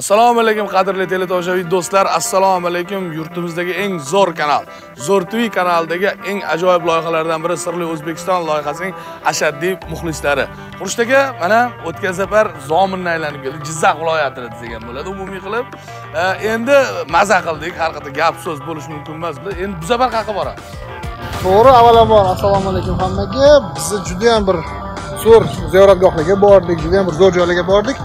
assalomu alaykum qadrli teletomoshabin do'stlar. Assalomu alaykum yurtimizdagi eng zo'r kanal zo'r tv kanalidagi eng ajoyib loyihalardan biri sirli o'zbekiston loyihasining ashaddiy muxlislari. Xurshid aka mana o'tgan safar zominni aylanib keldik jizzax viloyatini desak bo'ladi umumiy qilib. Endi maza qildik har qanday gap so'z bo'lishi mumkin emas endi bu safar qayerqa boramiz to'g'ri avvalambor assalomu alaykum hammaga. Bizni judayam bir zo'r ziyoratgohlarga bordik judayam bir zo'r joylarga bordik.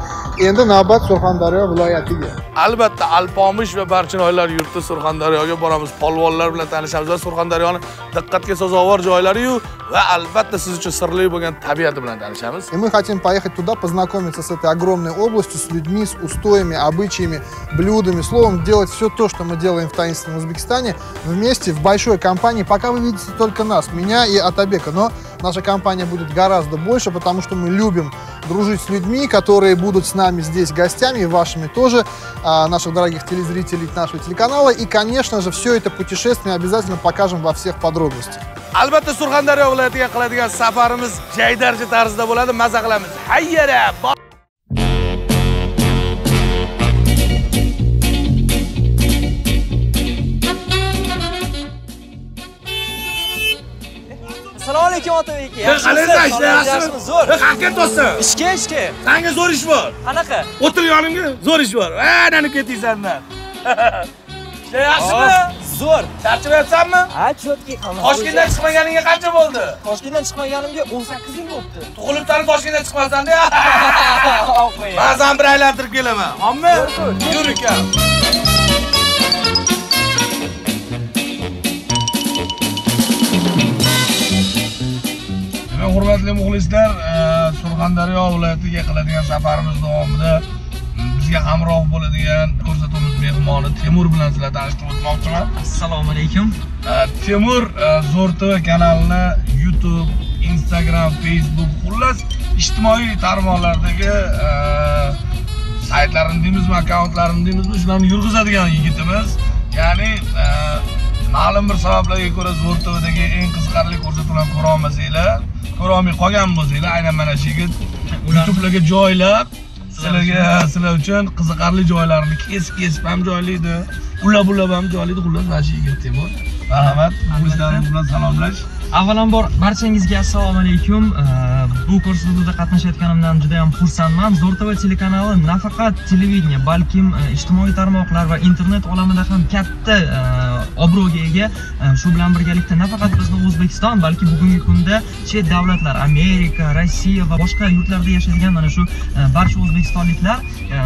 Endi navbat surxondaryo viloyatiga albatta alpomish va barchinoylar yurti surxondaryoga boramiz polvonlar bilan tanishamiz va surxondaryoni diqqatga sazovor joylariyu va albatta siz uchun sirli bo'lgan tabiati bilan tanishamiz И мы хотим поехать туда, познакомиться с этой огромной областью, с людьми, с устоями, обычаями, блюдами, словом, делать все то, что мы делаем в таинственном Узбекистане, вместе, в большой компании. Пока вы видите только нас, меня и Атабека, но наша компания будет гораздо больше, потому что мы любим дружить с людьми, которые будут с нами здесь гостями, и вашими тоже, а, наших дорогих телезрителей нашего телеканала. И, конечно же, все это путешествие обязательно покажем во всех подробностях. albatta surxondaryo viloyatiga qiladigan safarimiz jaydarcha tarzda bo'ladi maza alaykum otabek aka qalaysan ishla yaxshimisiz zo'r. Qayerga ketdingsan ishga ishga. Sanga zo'r ish bor? Qanaqa? O'tir yonimga zo'r ish bor. Ha nanib ketdingsandan ishlayapsizmi zo'r. Charchamayapsanmi ha cho'tki toshkentdan chiqmaganingga qancha bo'ldi? Toshkentdan chiqmaganimga o'n sakkiz yil bo'libdi. Tug'ilibsan toshkentdan chiqmasanda seni bir aylantirib kelaman. Hommi yur ukam hurmatli muxlislar, e, Surxondaryo viloyatiga qiladigan safarimiz davomida bizga hamroh bo'ladigan ko'rsatuvimiz mehmoni Temur bilan sizlarni tanishtirib o'tmoqchiman. assalomu alaykum E, Temur e, Zo'r TV kanalini YouTube, Instagram, Facebook, xullas ijtimoiy tarmoqlardagi saytlarini deymizmi, akkauntlarini deymizmi, shularni yurg'izadigan yigitimiz. Ya'ni ma'lum bir sabablarga ko'ra Zo'r TVdagi eng qiziqarli ko'rsatuvlarni ko'ra olmasanglar, ko'rolmay qolgan bo'lsanglar, aynan mana shu yigit. YouTube'larga joylab sizlarga sizlar uchun qiziqarli joylarni kesib kesib ham joylaydi ulab ulab ham joylaydi xullas mana shu yigit Temur marhamat muxlislarimiz bilan salomlash. Avvalambor barchangizga assalomu alaykum. Bu ko'rsatuvda qatnashayotganimdan juda ham xursandman. Zo'r tv telekanali nafaqat televideniya balkim e, ijtimoiy tarmoqlar va internet olamida ham katta e, obro'ga ega. E, shu bilan birgalikda nafaqat bizni o'zbekiston balki bugungi kunda chet davlatlar amerika rossiya va boshqa yurtlarda yashaydigan mana shu barcha o'zbekistonliklar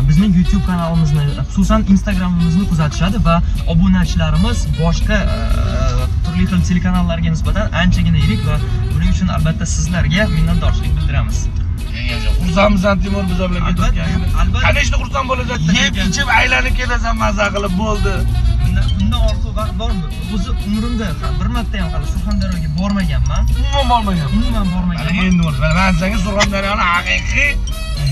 bizning youtube kanalimizni xususan instagramimizni kuzatishadi va obunachilarimiz boshqa turli xil telekanallarga nisbatan anchagina yirik va buning uchun albatta sizlarga minnatdorchilik bildiramiz. Xursandmisan Timur bizlar bilan Albatta, ketayotganingda albatta. конечно xursand bo'lasan yeb ichib aylanib kelasan maza qilib bo'ldi. Bundan ortiq vaqt bormi? O'zi umrimda bir marta ham hali surxondaryoga bormaganman. Umuman bormagan. Umuman bormaganman. Endi bo'ldi Mana man senga surxondaryoni haqiqiy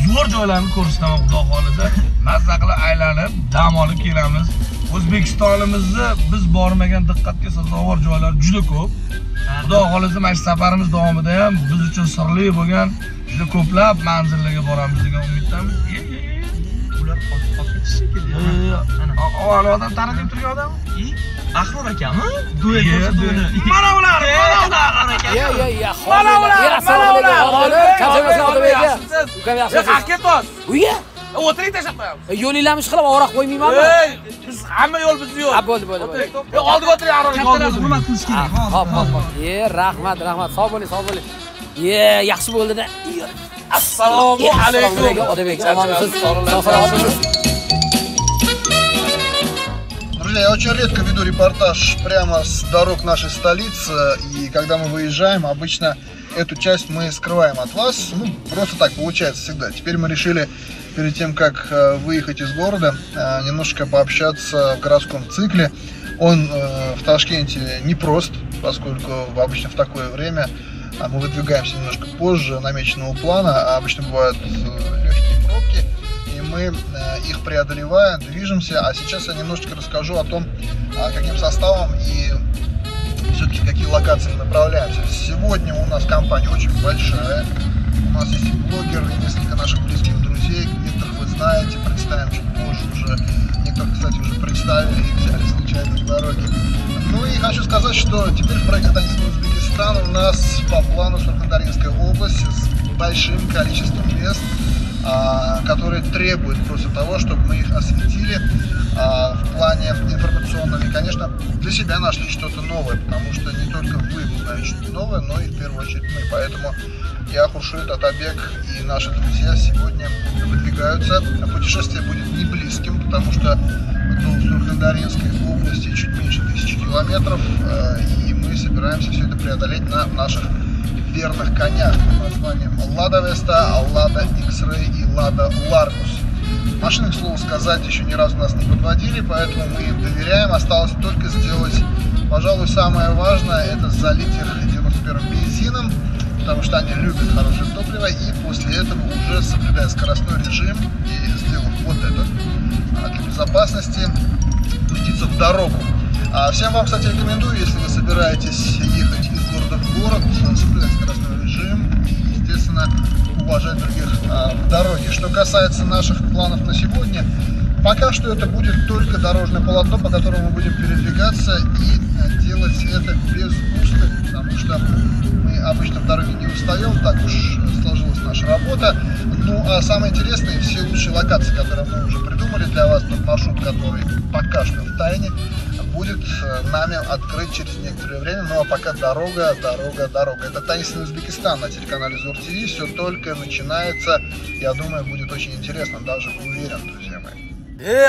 zo'r joylarini ko'rsataman xudo xohlasa. Mazza qilib aylanib dam olib kelamiz o'zbekistonimizni biz bormagan diqqatga sazovor joylar juda ko'p. Xudo xohlasa mana shu safarimiz davomida ham biz uchun sirli bo'lgan juda ko'plab manzillarga boramiz degan umiddamiz. Ular qotib qolib ketishi shekilli odam taniqib turgan odam. И ahror akami duet mana ular mana ular. Mana ular mana ular. Ukam Ya, yaxshisiz? qayerga ketyapsiz Uyga? o'tiring tashlab qo'yamiz. Yo'linglarni ish qilib ovora qo'ymaymanmi? Hamma yo'l bizni yo'l Ha, bo'ldi, bo'ldi, bo'ldi. Oldiga o'tiring arolik oldiga kattalar hurmat qilish kerak Hop, hop, hop. Ye, rahmat, rahmat. Sog' bo'ling, sog' bo'ling. Ye, yaxshi bo'ldida. assalomu alaykum Otabek, omonmisiz? Sog' salomatsiz? Друзья, я очень редко веду репортаж прямо с дорог нашей столицы, и когда мы выезжаем, обычно эту часть мы скрываем от вас, ну, просто так получается всегда. Теперь мы решили, перед тем, как э, выехать из города, э, немножко пообщаться в городском цикле. Он э, в Ташкенте непрост, поскольку обычно в такое время а, мы выдвигаемся немножко позже намеченного плана, а обычно бывают легкие пробки, и мы их преодолеваем, движемся. А сейчас я немножечко расскажу о том, а, каким составом и все-таки какие локации мы направляемся. Сегодня у нас компания очень большая. У нас есть блогеры, несколько наших близких друзей. Некоторых вы знаете, представим чуть позже уже. Некоторые, кстати, уже представили и взяли замечательные дороги. Ну и хочу сказать, что теперь в проекте «Танец Узбекистан» у нас по плану Сурхандаринская область с большим количеством мест, а, которые требуют просто того, чтобы мы их осветили а, в плане информационном. И, конечно, для себя нашли что-то новое, потому что не только вы узнаете что-то новое, но и в первую очередь мы. Поэтому я, Хуршит, Атабек и наши друзья сегодня выдвигаются. Путешествие будет не близким, потому что до Сурхандаринской области чуть меньше тысячи километров, э, и мы собираемся все это преодолеть на наших верных конях под названием Лада Веста, Лада X-Ray и Лада Ларгус. Машины, к слову сказать, еще ни разу нас не подводили, поэтому мы им доверяем. Осталось только сделать, пожалуй, самое важное, это залить их 91 бензином, потому что они любят хорошее топливо, и после этого уже соблюдая скоростной режим и сделав вот это для безопасности, пуститься в дорогу. А всем вам, кстати, рекомендую, если вы собираетесь ехать из города в город, соблюдать скоростной режим и, естественно, уважать других а, в дороге. Что касается наших планов на сегодня, пока что это будет только дорожное полотно, по которому мы будем передвигаться и а, делать это без устали, потому что мы обычно в дороге не устаем, так уж сложилась наша работа. Ну а самое интересное, все лучшие локации, которые мы уже придумали для вас, тот маршрут, который пока что в тайне, будет э, нами открыт через некоторое время. Ну а пока дорога, дорога, дорога. Это Танисный Узбекистан на телеканале Зур ТВ. Все только начинается. Я думаю, будет очень интересно, даже уверен, друзья мои. ey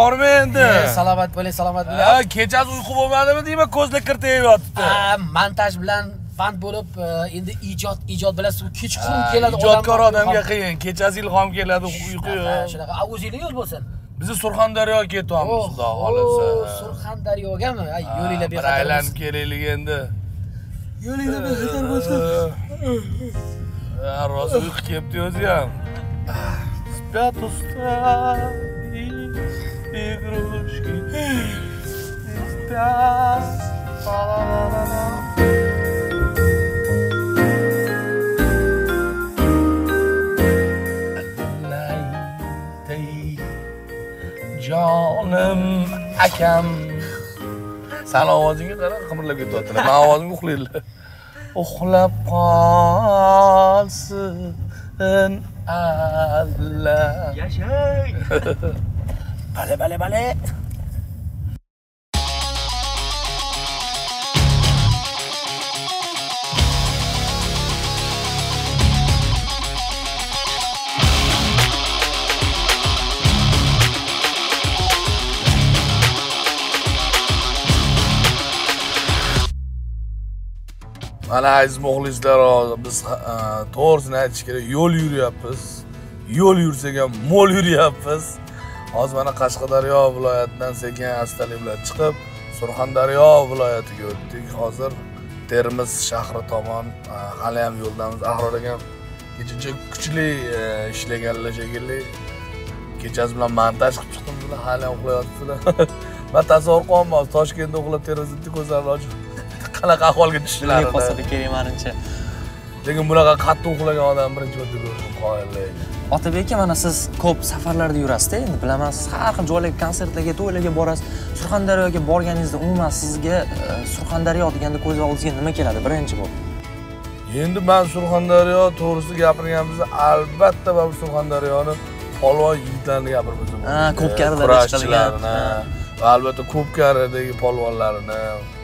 horma endi salomat bo'ling salomat bo'ling Ha, kechasi uyqu bo'lmadimi deyman ko'zda kirtayib yotibdi Ah, montaj bilan band bo'lib eh, endi ijod ijod bilan suv kechqurun Ha, keladi ijodkor odamlar odamga ilhom. qiyin kechasi ilhom keladi uyqu Ha, yo'q shunaqa Ah, o'zinglar yo'l bo'lsin bizni surxondaryoga ketyapmiz xudo xohlasa. surxondaryogami Ay, yo'linglar bir bexatar aylanib bo'lsin kelaylik endi. Yo'linglar bexatar bo'lsin rosa uyqu kelibdi o'zi ham. Спят устали игрушки спят jonim akam. Sani ovozingga qara qimirlab ketyaptilar. Mani ovozimga uxlaydilar. Uxlab qolsin alla Yashay! bale bale bale mana aziz muxlislar hozir biz e, to'g'risini aytish kerak. Yo'l yuryapmiz. Yo'l yursak ham mo'l yuryapmiz. Hozir mana qashqadaryo viloyatidan sekin astalik bilan chiqib surxondaryo viloyatiga o'tdik. Hozir termiz shahri tomon e, hali ham yo'ldamiz ahror akam kechagacha kuchli e, ishlaganlar shekilli. Kechasi bilan montaj qilib chiqdim hali ham uxlayotibdilar. Man tasavvur qilyapman toshkentda uxlab derazadan ko'zlarini ochib qanaqa ahvolga tushishlarini qolsa kerak manimcha. lekin bunaqa qattiq uxlagan odam birinchi marta ko'rdim qoyillik Otabek aka, mana siz ko'p safarlarda yurasiz-da, endi bilaman, siz har xil joylarga, konsertlarga, to'ylarga borasiz. Surxondaryoga borganingizda umuman sizga e, Surxondaryo deganda ko'z oldingizga nima keladi birinchi bo'lib? endi man surxondaryo to'g'risida gapirgan bo'lsa albatta man bu surxondaryoni polvon o'taman Ha, Ko'pkarida kurashchilarni va albatta ko'pkaridagi polvonlarni e,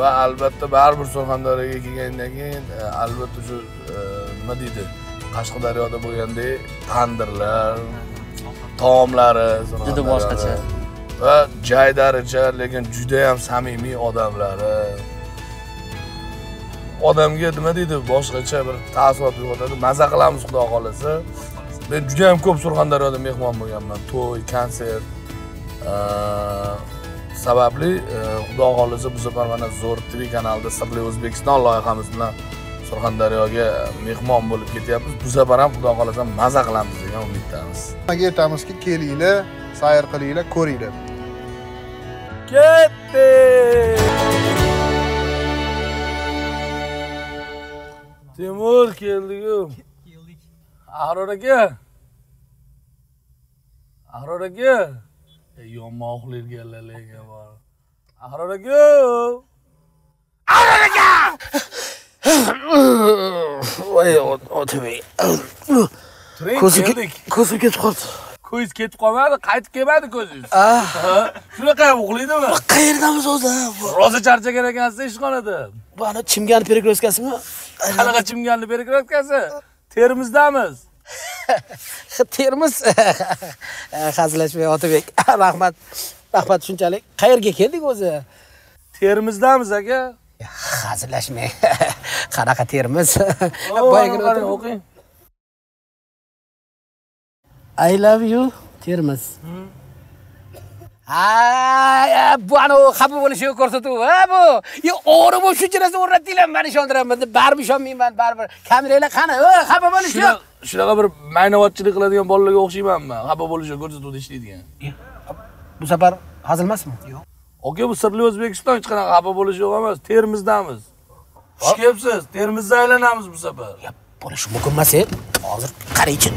va albatta baribir surxondaryoga kelgandan keyin albatta shu nima deydi qashqadaryoda bo'lgandek tandirlar taomlari Juda boshqacha. va jaydaricha lekin juda ham samimiy odamlari. Odamga nima deydi boshqacha bir taassurot uyg'otadi. Maza qilamiz xudo xohlasa. Men juda ham ko'p surxondaryoda mehmon bo'lganman. To'y konsert sababli e, xudo xohlasa bu safar mana zo'r tv kanalida sirli o'zbekiston loyihamiz bilan surxondaryoga mehmon bo'lib ketyapmiz. Bu safar ham xudo xohlasa maza qilamiz degan umiddamiz. Nimaga aytamizki, kelinglar, sayr qilinglar, ko'ringlar. ketdik temur keldiku. Ahror aka! Ahror aka! E, yomon uxlaydiganlarga bor ahror aka voy otabek ko'zim ketib qoldi. Ko'zingiz ketib qolmadi qaytib kelmadi ko'zingiz. Ah. Ha? shunaqa uxlaydimi? Qayerdamiz o'zi? Rosa charchagan ekansiz ishxonada. Bani chimgani перекресткасimi qanaqa chimganni перекресткasi termizdamiz. Termiz. Hazillashmang otabek rahmat rahmat shunchalik. Qayerga keldik o'zi? Termizdamiz aka. Hazillashmang. Qanaqa termiz? O'tirib- o'qing. I love you termiz. Ha bu anavi xafa bo'lishi ko'rsatuv ha bu. O'g'ri bo'lib shuncha narsa o'rnatdinglar mani ishontiraman deb baribir ishonmayman baribir. Kameranglar qani? Xafa bo'lish yo'q Shunaqa- bir maynavatchilik qiladigan bolalarga o'xshaymanmi xafa bo'lishi ko'rsatuvda ishlaydigan bu safar hazil emasmi yo'q aka bu sirli o'zbekiston hech qanaqa xafa bo'lish yo'q emas termizdamiz xush kelibsiz termizda aylanamiz bu safar bo'lishi mumkin emas e hozir qaraychi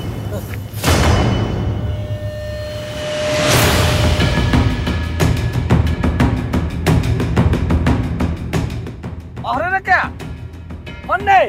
oxir aka qanday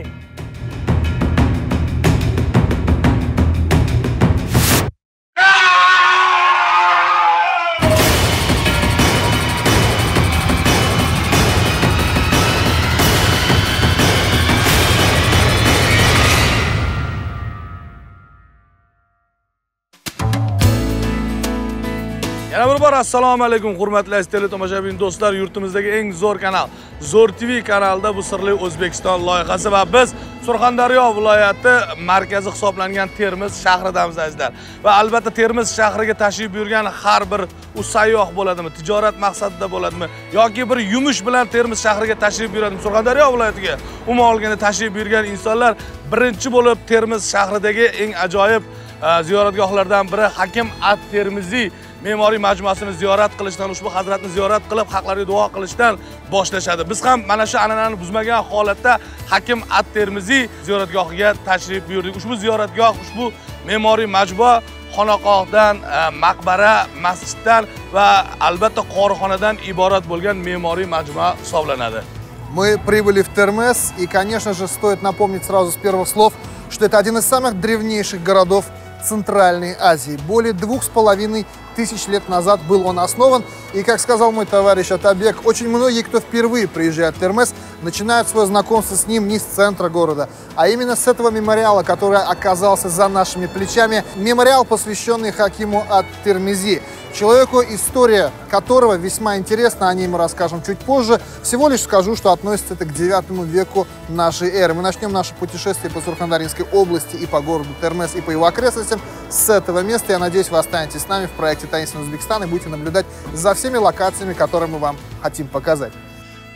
bor assalomu alaykum hurmatli aziz teletomoshabin do'stlar yurtimizdagi eng zo'r kanal Zo'r TV kanalida bu sirli O'zbekiston loyihasi va biz Surxondaryo viloyati markazi hisoblangan Termiz shahridamiz azizlar. Va albatta Termiz shahriga tashrif buyurgan har bir u sayyoh bo'ladimi, tijorat maqsadida bo'ladimi yoki bir yumush bilan Termiz shahriga tashrif buyuradimi, Surxondaryo viloyatiga umuman olganda tashrif buyurgan insonlar birinchi bo'lib Termiz shahridagi eng ajoyib e, ziyoratgohlardan biri Hakim at Termiziy me'moriy majmuasini ziyorat qilishdan ushbu hazratni ziyorat qilib haqlariga duo qilishdan boshlashadi. Biz ham mana shu an'anani buzmagan holatda hakim at termiziy ziyoratgohiga tashrif buyurdik. Ushbu ziyoratgoh ushbu me'moriy majmua xonaqohdan e, maqbara masjiddan va albatta qorixonadan iborat bo'lgan me'moriy majmua hisoblanadi. Мы прибыли в Термес, и, конечно же, стоит напомнить сразу с первых слов, что это один из самых древнейших городов Центральной Азии. Более двух с половиной тысяч лет назад был он основан. И, как сказал мой товарищ Атабек, очень многие, кто впервые приезжает в Термес, начинают свое знакомство с ним не с центра города, а именно с этого мемориала, который оказался за нашими плечами. Мемориал, посвященный Хакиму от Термези. Человеку, история которого весьма интересна, о ней мы расскажем чуть позже. Всего лишь скажу, что относится это к 9 веку нашей эры. Мы начнем наше путешествие по Сурхандаринской области и по городу Термес и по его окрестностям с этого места. Я надеюсь, вы останетесь с нами в проекте «Таинственный Узбекистан» и будете наблюдать за всеми локациями, которые мы вам хотим показать.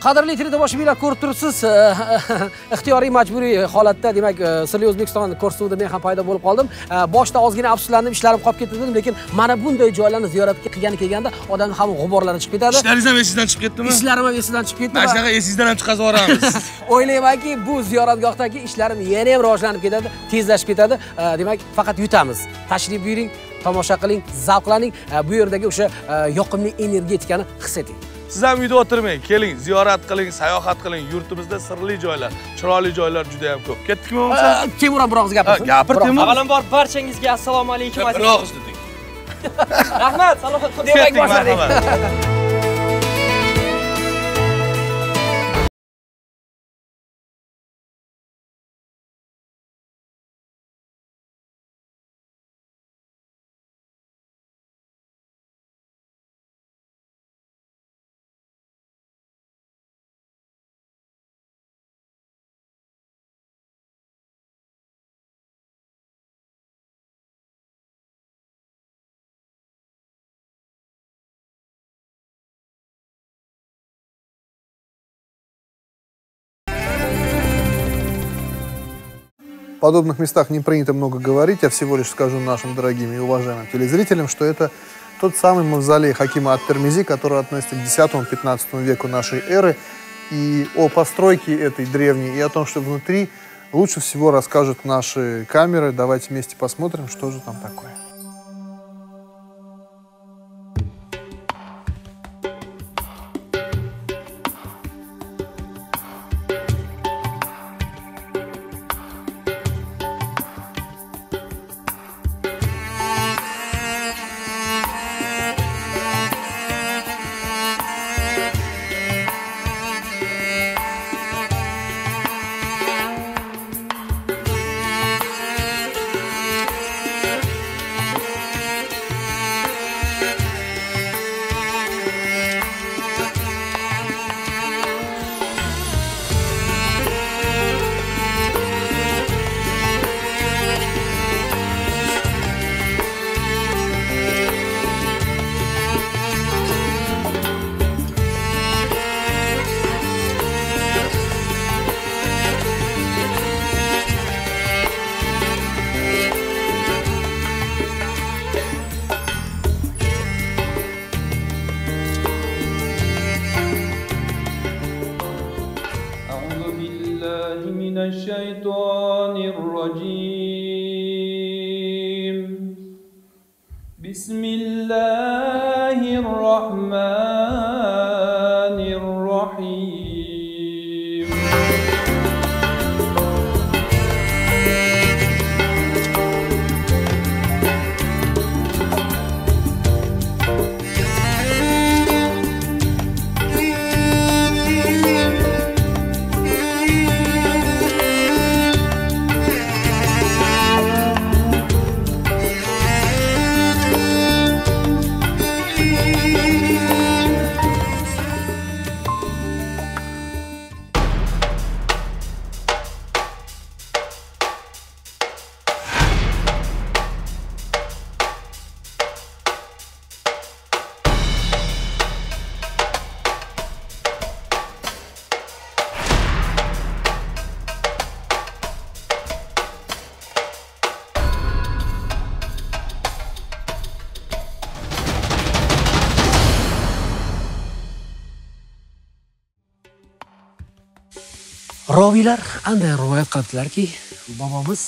Qadrli teletomoshabinlar ko'rib turibsiz. Ixtiyoriy majburiy holatda demak e, sirli o'zbekiston ko'rsatuvida men ham paydo bo'lib qoldim. E, boshida ozgina afsuslandim ishlarim qolib ketdi dedim lekin mana bunday joylarni ziyoratga qilgani kelganda odamni ham g'uborlari chiqib ketadi. Ishlaringiz ham esingizdan chiqib ketdimi? Ishlarim ham esidan chiqib ketdi mana shunaqa esingizdan ham chiqazib yuboramiz o'ylaymanki bu ziyoratgohdagi ishlarim yana ham rivojlanib ketadi tezlashib ketadi. E, demak faqat yutamiz. Tashrif buyuring tomosha qiling zavqlaning bu yerdagi o'sha yoqimli energetikani his eting siz ham uyda o'tirmang keling ziyorat qiling sayohat qiling yurtimizda sirli joylar chiroyli joylar juda ham ko'p ketdikmi bo'lmasa temur ham bir og'iz gapirsin gapir, Bir. Temur. avvalambor barchangizga assalomu alaykum aziz biroq dedik rahmat salomat Demak, boshladik. Подобных местах не принято много говорить, я всего лишь скажу нашим дорогим и уважаемым телезрителям, что это тот самый мавзолей Хакима ат-Термизи, который относится к X-XV веку нашей эры. И о постройке этой древней, и о том, что внутри, лучше всего расскажут наши камеры. Давайте вместе посмотрим, что же там такое. Roviylar anday rivoyat qilibdilarki bobomiz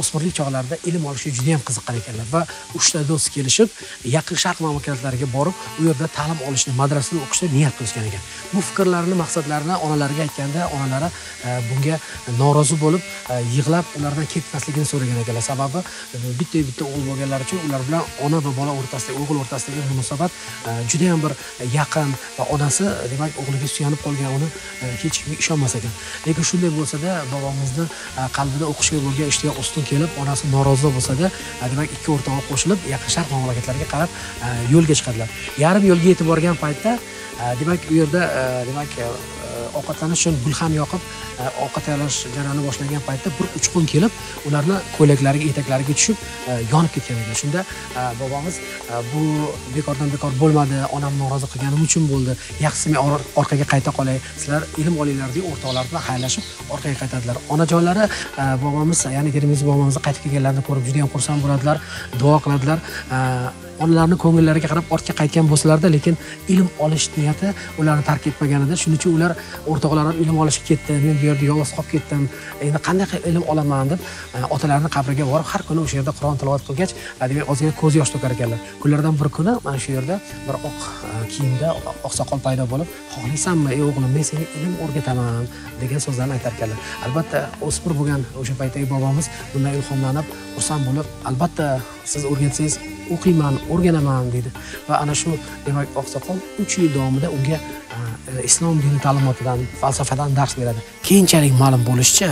o'smirlik chog'larida ilm olishga juda yam qiziqqan ekanlar va uchta do'st kelishib yaqin sharq mamlakatlariga borib u yerda ta'lim olishni madrasada o'qishni niyat qilishgan ekan. Bu fikrlarini maqsadlarini onalariga aytganda onalari e, bunga norozi bo'lib e, yig'lab ulardan ketmasligini so'ragan ekanlar. Sababi e, bitta bitta o'g'il bo'lganlari uchun ular bilan ona va bola o'rtasidagi o'g'il o'rtasidagi munosabat juda yam bir yaqin va onasi demak o'g'liga suyanib qolgan uni hech kimga ishonmas ekan. Lekin shunday bo'lsada bobomizni qalbida o'qishga bo'lgan ishtiyoq ustun kelib onasi norozi bo'lsada demak ikki o'rtog'i qo'shilib yaqin sharq mamlakatlariga qarab e, yo'lga chiqadilar. Yarim yo'lga yetib borgan paytda e, demak u yerda e, demak ovqatlanish uchun gulxan yoqib e, ovqat tayyorlash jarayoni boshlangan paytda bir uchqun kelib ularni ko'ylaklariga etaklariga tushib e, yonib ketgan ekan. Shunda e, bobomiz bu bekordan bekor bo'lmadi onam norozi qilganim uchun bo'ldi. Yaxshisi men orqaga qayta qolay sizlar ilm olinglar deb o'rtoqlar bilan xayrlashib orqaga qaytadilar. Onajonlari bobomiz ya'ni termiziy bobomizni qaytib kelganlarini ko'rib juda yam xursand bo'ladilar duo qiladilar. Onalarni ko'ngillariga qarab ortga qaytgan bo'lsalarda lekin ilm olish niyati ularni tark etmagan edi shuning uchun ular o'rtoqlarim ilm olishga ketdi men bu yerda yolg'iz qolib ketdim endi qanday qilib ilm olaman deb e, otalarini qabriga borib har kuni o'sha yerda qur'on tilovat qilgach e, demak ozgina ko'z yosh to'kar ekanlar. Kunlardan bir kuni mana shu yerda bir oq e, kiyimda oqsoqol paydo bo'lib xohlaysanmi ey o'g'lim men senga ilm o'rgataman degan so'zlarni aytar ekanlar. Albatta o'smir bo'lgan o'sha paytdagi bobomiz bundan ilhomlanib xursand bo'lib albatta siz o'rgatsangiz o'qiyman o'rganaman deydi. Va ana shu demak oqsoqol uch yil davomida unga e, islom dini ta'limotidan falsafadan dars beradi. Keyinchalik ma'lum bo'lishicha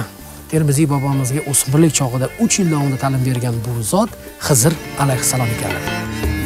termiziy bobomizga o'smirlik chog'ida uch yil davomida ta'lim bergan bu zot xizr alayhissalom ekanlar.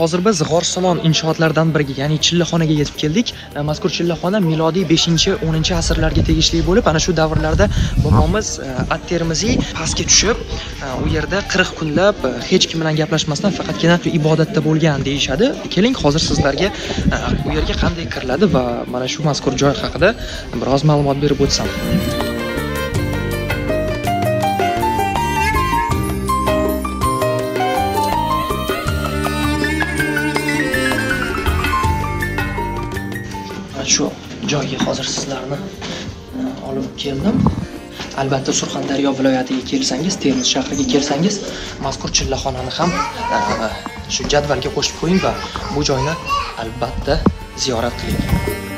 Hozir biz g'or-salon inshootlaridan biriga ya'ni chillaxonaga yetib keldik. E, mazkur chillaxona milodiy 5-10 asrlarga tegishli bo'lib ana shu davrlarda bobomiz e, at termiziy pastga tushib e, u yerda 40 kunlab hech kim bilan gaplashmasdan faqatgina ibodatda bo'lgan deyishadi. Keling hozir sizlarga u yerga qanday kiriladi va mana shu mazkur joy haqida biroz ma'lumot berib o'tsam. Joyga hozir sizlarni e, olib keldim. Albatta Surxondaryo viloyatiga kelsangiz, Termiz shahriga kelsangiz, mazkur chillaxonani ham e, shu jadvalga qo'shib qo'ying va bu joyni albatta ziyorat qiling.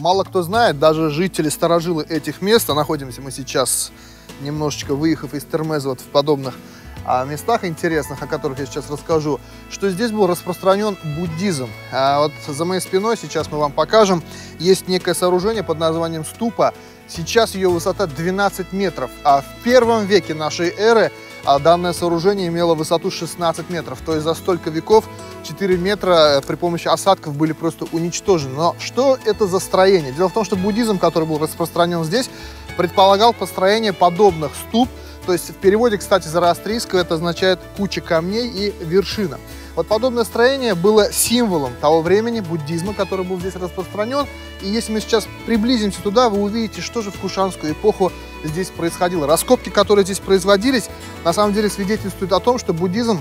Мало кто знает, даже жители, старожилы этих мест, а находимся мы сейчас немножечко выехав из Термеза вот в подобных а, местах интересных, о которых я сейчас расскажу, что здесь был распространен буддизм. А вот за моей спиной, сейчас мы вам покажем, есть некое сооружение под названием ступа. Сейчас ее высота 12 метров, а в первом веке нашей эры а данное сооружение имело высоту 16 метров. То есть за столько веков 4 метра э, при помощи осадков были просто уничтожены. Но что это за строение? Дело в том, что буддизм, который был распространен здесь, предполагал построение подобных ступ, то есть в переводе, кстати, зороастрийского это означает куча камней и вершина. Вот подобное строение было символом того времени буддизма, который был здесь распространен. И если мы сейчас приблизимся туда, вы увидите, что же в Кушанскую эпоху здесь происходило. Раскопки, которые здесь производились, на самом деле свидетельствуют о том, что буддизм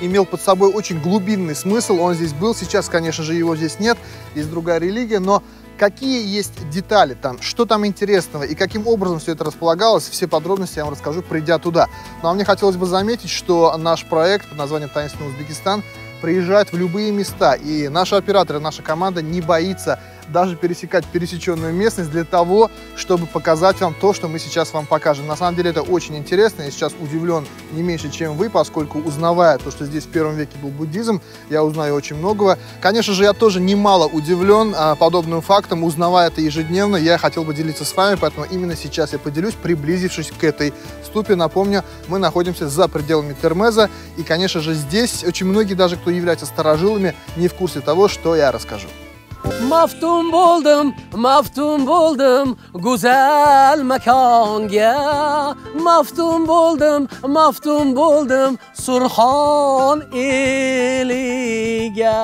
имел под собой очень глубинный смысл. Он здесь был, сейчас, конечно же, его здесь нет, есть другая религия, но какие есть детали там, что там интересного и каким образом все это располагалось, все подробности я вам расскажу, придя туда. Ну а мне хотелось бы заметить, что наш проект под названием «Таинственный Узбекистан» приезжает в любые места, и наши операторы, наша команда не боится даже пересекать пересеченную местность для того, чтобы показать вам то, что мы сейчас вам покажем. На самом деле это очень интересно. Я сейчас удивлен не меньше, чем вы, поскольку узнавая то, что здесь в первом веке был буддизм, я узнаю очень многого. Конечно же, я тоже немало удивлен а, подобным фактом. Узнавая это ежедневно, я хотел бы делиться с вами, поэтому именно сейчас я поделюсь, приблизившись к этой ступе. Напомню, мы находимся за пределами Термеза, и, конечно же, здесь очень многие, даже кто является старожилами, не в курсе того, что я расскажу. Maftun bo'ldim maftun bo'ldim go'zal makonga maftun bo'ldim maftun bo'ldim surxon eliga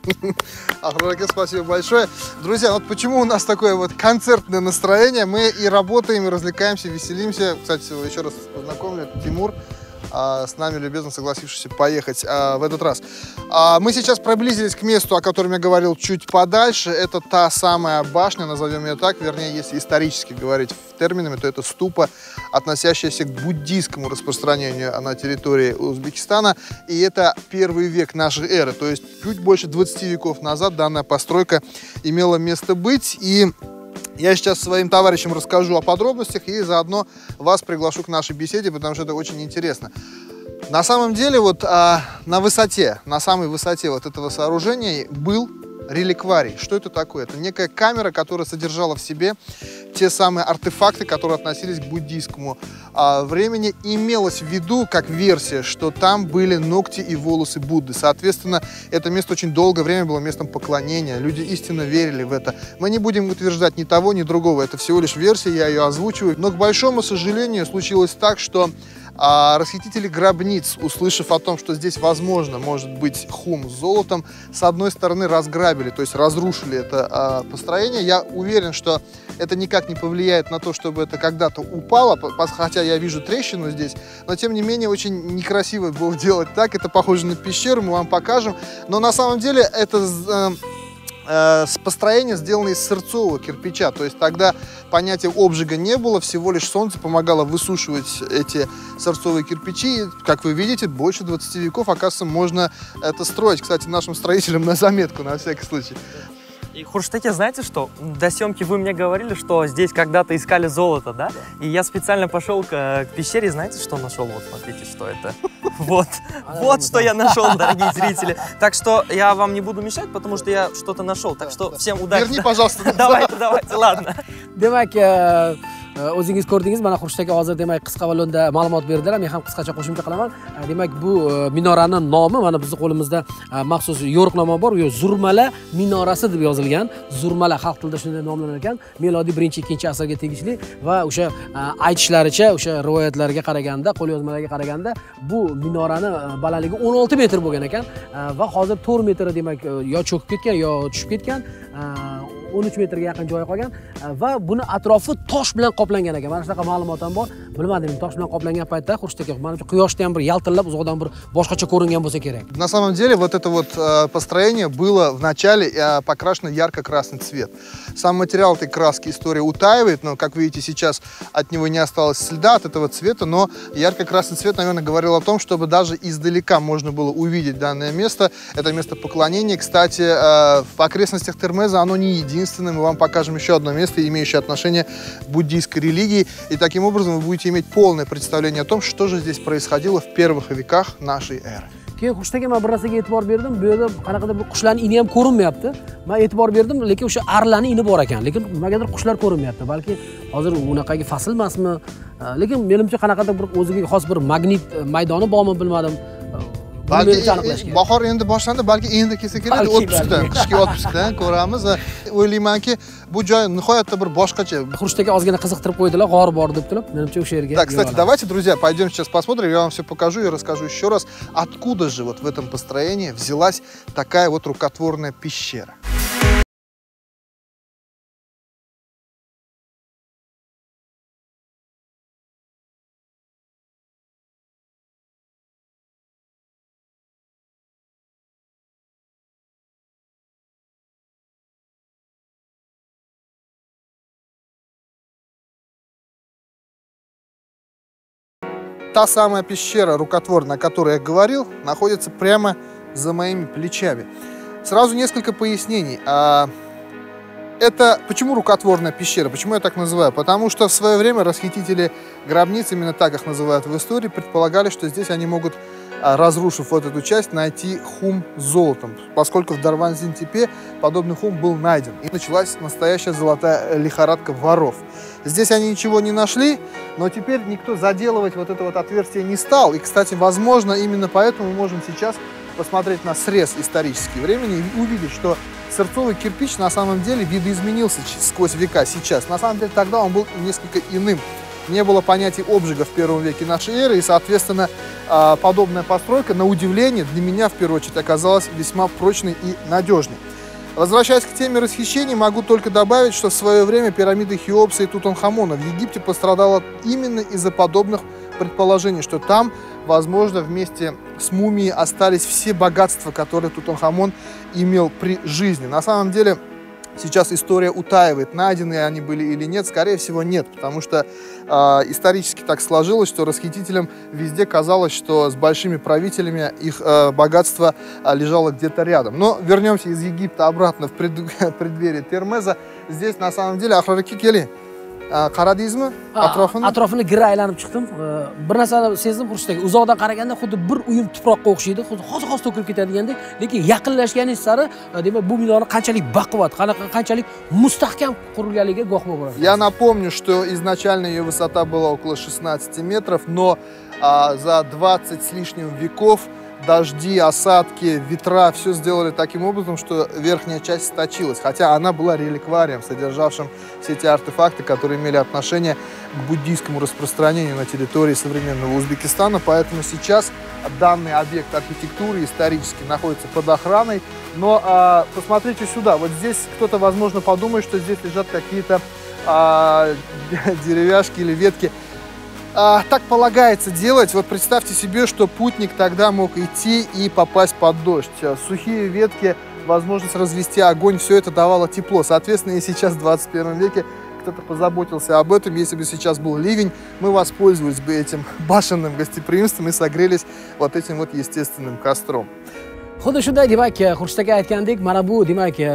Ахраке, спасибо большое. Друзья, вот почему у нас такое вот концертное настроение. Мы и работаем, и развлекаемся, веселимся. Кстати, еще раз познакомлю, это Тимур а, с нами любезно согласившийся поехать а, в этот раз. А, мы сейчас приблизились к месту, о котором я говорил чуть подальше. Это та самая башня, назовем ее так, вернее, если исторически говорить терминами, то это ступа, относящаяся к буддийскому распространению на территории Узбекистана. И это первый век нашей эры, то есть чуть больше 20 веков назад данная постройка имела место быть. И я сейчас своим товарищам расскажу о подробностях и заодно вас приглашу к нашей беседе, потому что это очень интересно. На самом деле, вот а, на высоте, на самой высоте вот этого сооружения был реликварий. Что это такое? Это некая камера, которая содержала в себе те самые артефакты, которые относились к буддийскому а, времени. Имелось в виду, как версия, что там были ногти и волосы Будды. Соответственно, это место очень долгое время было местом поклонения. Люди истинно верили в это. Мы не будем утверждать ни того, ни другого. Это всего лишь версия, я ее озвучиваю. Но, к большому сожалению, случилось так, что а расхитители гробниц, услышав о том, что здесь, возможно, может быть хум с золотом, с одной стороны разграбили, то есть разрушили это а, построение. Я уверен, что это никак не повлияет на то, чтобы это когда-то упало, хотя я вижу трещину здесь, но тем не менее очень некрасиво было делать так. Это похоже на пещеру, мы вам покажем. Но на самом деле это э, э, построение сделано из сырцового кирпича, то есть тогда понятия обжига не было, всего лишь солнце помогало высушивать эти сырцовые кирпичи, и, как вы видите, больше 20 веков, оказывается, можно это строить. Кстати, нашим строителям на заметку, на всякий случай. И Хурштеке, знаете что? До съемки вы мне говорили, что здесь когда-то искали золото, да? И я специально пошел к, к пещере, знаете, что нашел? Вот, смотрите, что это. Вот, вот что я нашел, дорогие зрители. Так что я вам не буду мешать, потому что я что-то нашел. Так что всем удачи. Верни, пожалуйста. Давайте, давайте, ладно. demak э, o'zingiz ko'rdingiz mana xurshid aka hozir demak qisqa valonda ma'lumot berdilar. Men ham qisqacha qo'shimcha qilaman. Demak bu e, minorani nomi mana bizni qo'limizda e, maxsus yo'riqnoma bor. U zurmala minorasi deb yozilgan. Zurmala xalq tilida shunday nomlanar ekan. Melodiy birinchi ikkinchi asrga tegishli va o'sha e, aytishlaricha o'sha rivoyatlarga qaraganda qo'lyozmalarga qaraganda bu minorani balandligi o'n olti metr bo'lgan ekan. Va hozir to'rt metr demak yo cho'kib ketgan yo tushib ketgan. O'n uch metrga yaqin joyi qolgan va buni atrofi tosh bilan qoplangan ekan. Mana shunaqa ma'lumot ham bor. Bilmadim tosh bilan qoplangan paytda xurshid aka manimcha quyoshda ham bir yaltillab uzoqdan bir boshqacha ko'ringan bo'lsa kerak. На самом деле вот это вот э, построение было в начале э, покрашено ярко-красный цвет. Сам материал этой краски история утаивает но как видите сейчас от него не осталось следа от этого цвета но ярко-красный цвет наверное говорил о том чтобы даже издалека можно было увидеть данное место. Это место поклонения. Кстати э, в окрестностях Термеза оно не единственное единственное, мы вам покажем еще одно место, имеющее отношение к буддийской религии. И таким образом вы будете иметь полное представление о том, что же здесь происходило в первых веках нашей эры. e'tibor berdim bu yerda qanaqadir bir qushlarni ini ham ko'rinmayapti man e'tibor berdim lekin o'sha arlarni ini bor ekan lekin nimagadir qushlar ko'rinmayapti balki hozir unaqangi fasl emasmi lekin menimcha qanaqadir bir o'ziga xos bir magnit e, maydoni bormi bilmadim buni balki bahor endi boshlandi balki endi kelsa kerak balki. qishki otpustkdan ko'ramiz o'ylaymanki bu joy nihoyatda bir boshqacha xurshtaka ozgina qiziqtirib qo'ydilar g'or bor deb turib menimcha o'sha yerga Да, кстати, давайте, друзья, пойдем сейчас посмотрим, я вам все покажу и расскажу еще раз, откуда же вот в этом построении взялась такая вот рукотворная пещера. Та самая пещера рукотворная, о которой я говорил, находится прямо за моими плечами. Сразу несколько пояснений. А, Это почему рукотворная пещера? Почему я так называю? Потому что в свое время расхитители гробниц, именно так их называют в истории, предполагали, что здесь они могут, а, разрушив вот эту часть, найти хум с золотом. Поскольку в Дарван-Зинтепе подобный хум был найден. И началась настоящая золотая лихорадка воров. Здесь они ничего не нашли, но теперь никто заделывать вот это вот отверстие не стал. И, кстати, возможно, именно поэтому мы можем сейчас посмотреть на срез исторический времени и увидеть, что сырцовый кирпич на самом деле видоизменился сквозь века сейчас. На самом деле тогда он был несколько иным. Не было понятия обжига в первом веке нашей эры, и, соответственно, а, подобная постройка, на удивление, для меня в первую очередь оказалась весьма прочной и надежной. Возвращаясь к теме расхищений, могу только добавить, что в свое время пирамиды Хеопса и Тутанхамона в Египте пострадала именно из-за подобных предположений, что там, возможно, вместе с мумией остались все богатства, которые Тутанхамон имел при жизни. На самом деле, сейчас история утаивает, найдены они были или нет. Скорее всего, нет, потому что э, исторически так сложилось, что расхитителям везде казалось, что с большими правителями их э, богатство а, лежало где-то рядом. Но вернемся из Египта обратно в пред- преддверие Термеза. Здесь на самом деле Ахрараки Кели. Qaradingizmi? Ha, atrofini? atrofini gir aylanib chiqdim. Ee, bir narsani sezdim xurshtagi uzoqdan qaraganda xuddi bir uyum tuproqqa o'xshaydi. Xuddi hozir hozir to'kilib ketadigandek lekin yaqinlashganingiz sari e, demak bu binoni qanchalik baquvvat qanaqa qanchalik mustahkam qurilganligiga guvoh bo'lib borasiz Я напомню, что изначально ее высота была около 16 метров, но а, за 20 с лишним веков дожди, осадки, ветра, все сделали таким образом, что верхняя часть сточилась. Хотя она была реликварием, содержавшим все эти артефакты, которые имели отношение к буддийскому распространению на территории современного Узбекистана. Поэтому сейчас данный объект архитектуры исторически находится под охраной. Но а, посмотрите сюда, вот здесь кто-то, возможно, подумает, что здесь лежат какие-то а, деревяшки или ветки. А, так полагается делать. Вот представьте себе, что путник тогда мог идти и попасть под дождь. А, Сухие ветки, возможность развести огонь, все это давало тепло. Соответственно, и сейчас в 21 веке кто-то позаботился об этом. Если бы сейчас был ливень, мы воспользовались бы этим башенным гостеприимством и согрелись вот этим вот естественным костром. Xuddi shunday demak xurshid aka aytgandek mana bu demak e,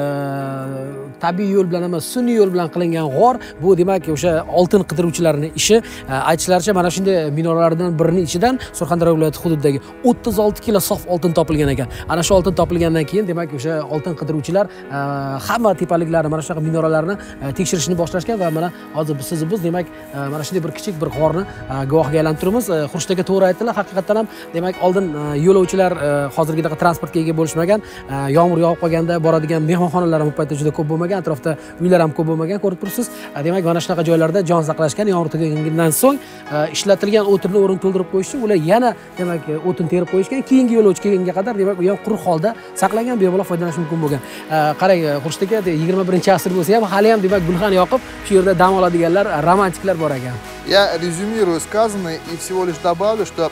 tabiiy yo'l bilan emas sun'iy yo'l bilan qilingan g'or bu demak o'sha oltin qidiruvchilarni ishi. E, aytishlaricha mana shunday minoralardan birini ichidan surxondaryo viloyati hududidagi o'ttiz olti kilo sof oltin topilgan ekan. Ana shu oltin topilgandan keyin demak o'sha oltin qidiruvchilar e, hamma tepaliklarni mana shunaqa minoralarni tekshirishni boshlashgan va mana hozir biz siz biz demak mana shunday bir kichik bir g'orni guvohiga aylanib turibmiz. Xurshid aka to'g'ri aytdilar haqiqatdan ham demak oldin yo'lovchilar hozirgidaqa transport transportga ega bo'lishmagan e, yomg'ir yog'ib qolganda boradigan mehmonxonalar ham bu paytda juda ko'p bo'lmagan atrofda uylar ham ko'p bo'lmagan ko'rib turibsiz. E, demak mana shunaqa joylarda jon saqlashgan yomg'ir tugagandan so'ng e, ishlatilgan o'tinni o'rin to'ldirib qo'yish uchun ular yana demak o'tin terib qo'yishgan keyingi yo'lovchi kelganga qadar demak u ham quruq holda saqlangan bemalol foydalanish mumkin bo'lgan. Qarang xurshid aka yigirma birinchi asr bo'lsa ham hali ham demak gulxan yoqib shu yerda dam oladiganlar romantiklar bor ekan. Я резюмирую сказанное и всего лишь добавлю, что,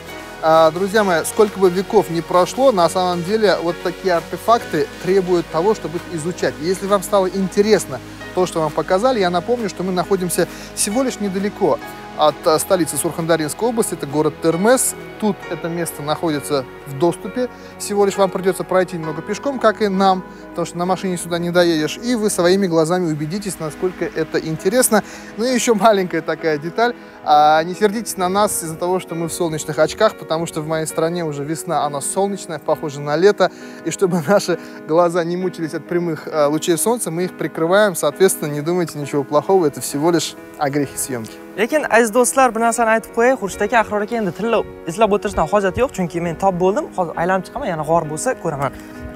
друзья мои, сколько бы веков не прошло, на самом деле вот такие артефакты требуют того, чтобы их изучать. Если вам стало интересно то, что вам показали, я напомню, что мы находимся всего лишь недалеко от э, столицы Сурхандаринской области, это город Термес. Тут это место находится в доступе. Всего лишь вам придется пройти немного пешком, как и нам, потому что на машине сюда не доедешь. И вы своими глазами убедитесь, насколько это интересно. Ну и еще маленькая такая деталь. А, не сердитесь на нас из-за того, что мы в солнечных очках, потому что в моей стране уже весна, она солнечная, похожа на лето. И чтобы наши глаза не мучились от прямых а, лучей солнца, мы их прикрываем. Соответственно, не думайте ничего плохого, это всего лишь огрехи съемки. Lekin aziz do'stlar bir narsani aytib qo'yay xurshid ahror aka endi tilla izlab o'tirishdan hojati yo'q chunki men top bo'ldim hozir aylanib chiqaman yana g'or bo'lsa ko'raman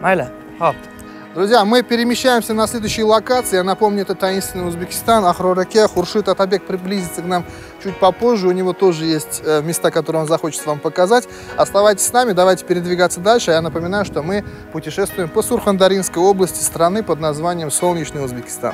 mayli ho'p Друзья, мы перемещаемся на следующие локации. Я напомню, это таинственный Узбекистан, Ахрораке. Хуршит Атабек приблизится к нам чуть попозже. У него тоже есть э, места, которые он захочет вам показать. Оставайтесь с нами, давайте передвигаться дальше. Я напоминаю, что мы путешествуем по Сурхандаринской области страны под названием Солнечный Узбекистан.